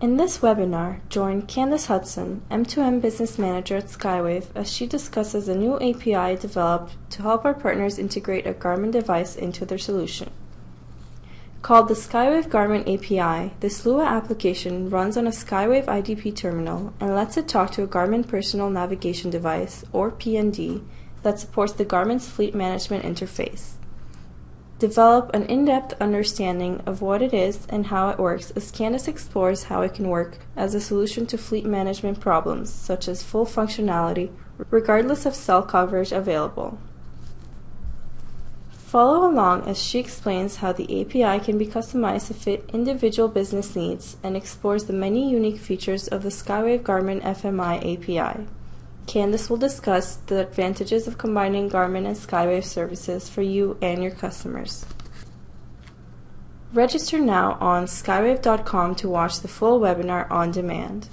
In this webinar, join Candace Hudson, M2M Business Manager at Skywave, as she discusses a new API developed to help our partners integrate a Garmin device into their solution. Called the Skywave Garmin API, this Lua application runs on a Skywave IDP terminal and lets it talk to a Garmin Personal Navigation Device, or PND, that supports the Garmin's fleet management interface develop an in-depth understanding of what it is and how it works as Candace explores how it can work as a solution to fleet management problems such as full functionality regardless of cell coverage available. Follow along as she explains how the API can be customized to fit individual business needs and explores the many unique features of the Skywave Garmin FMI API. Candace will discuss the advantages of combining Garmin and Skywave services for you and your customers. Register now on skywave.com to watch the full webinar on demand.